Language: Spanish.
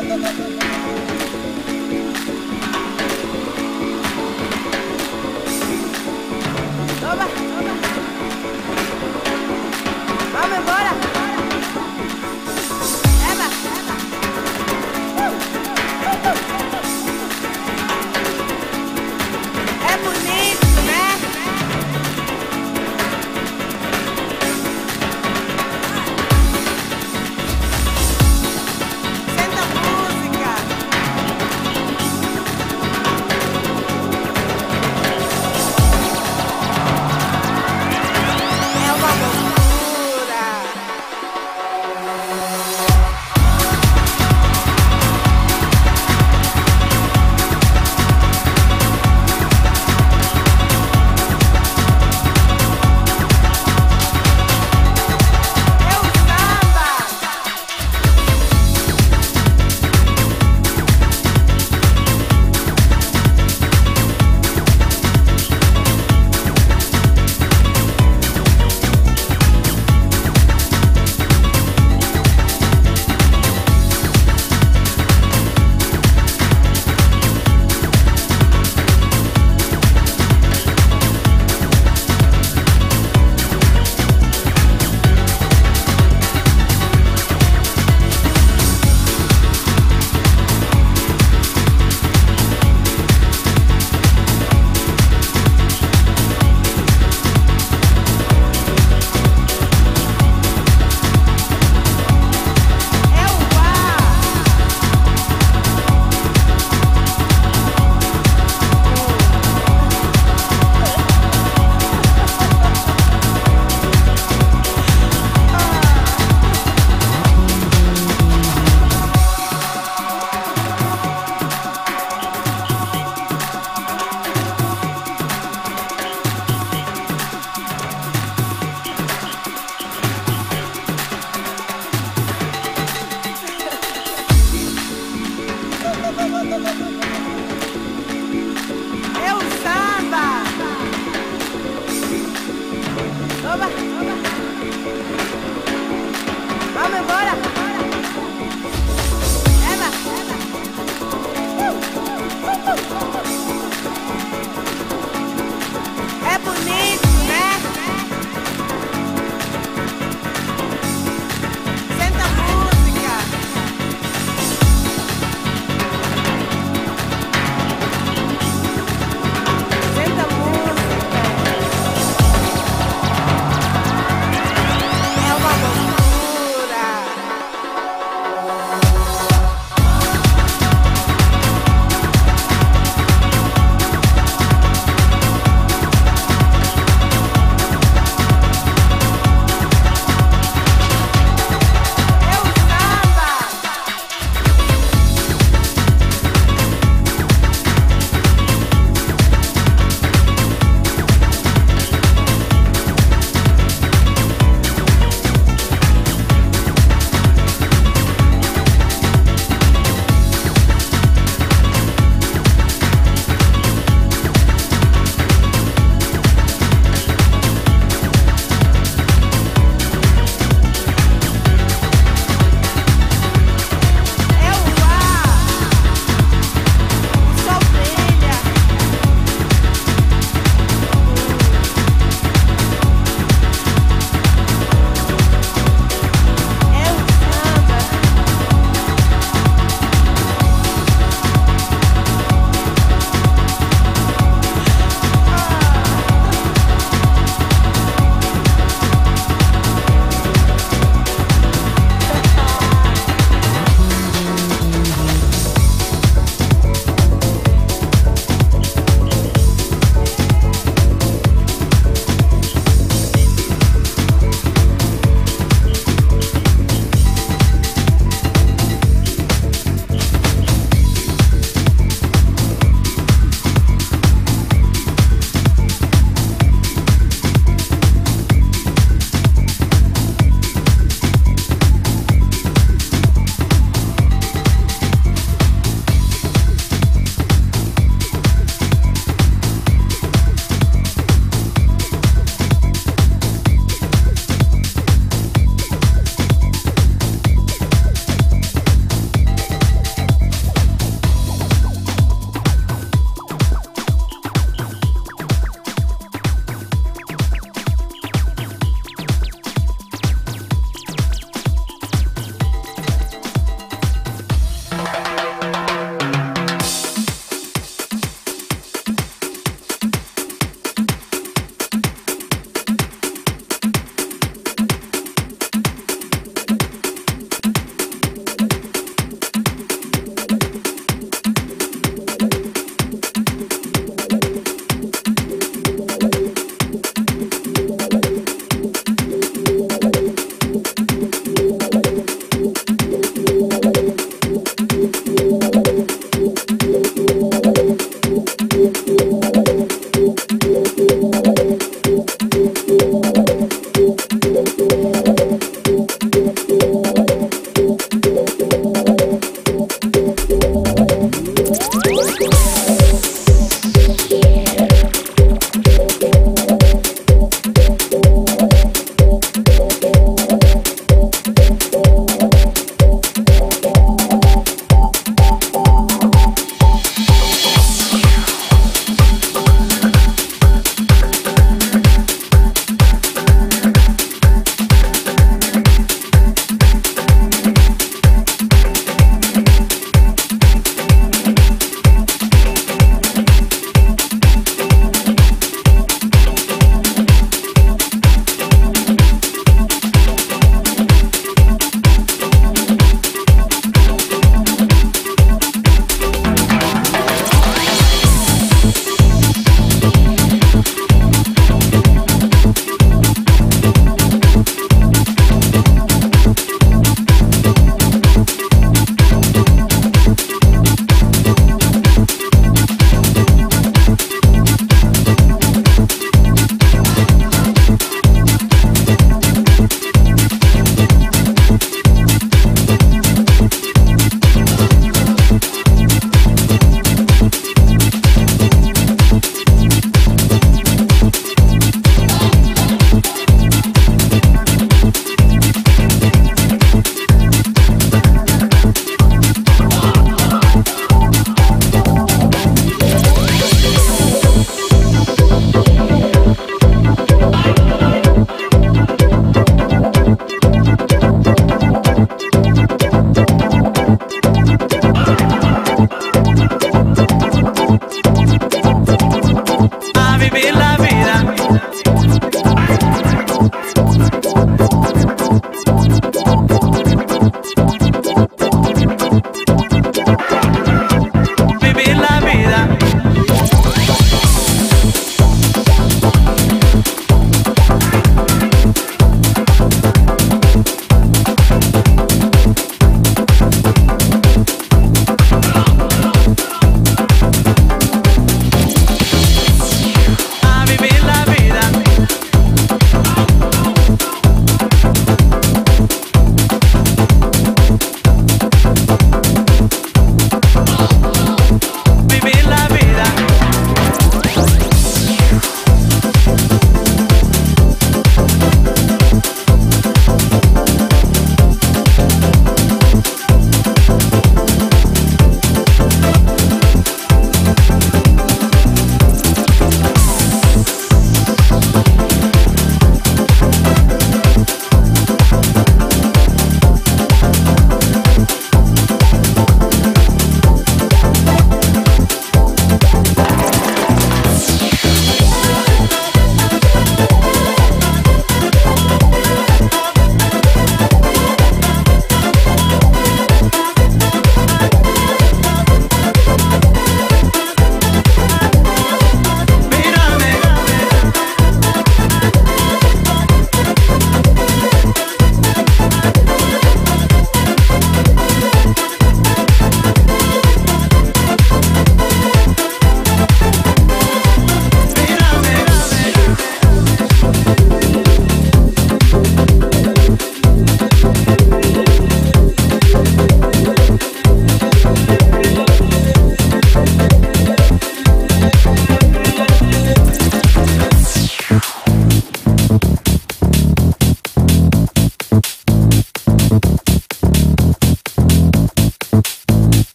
Toma, toma. Vamos embora.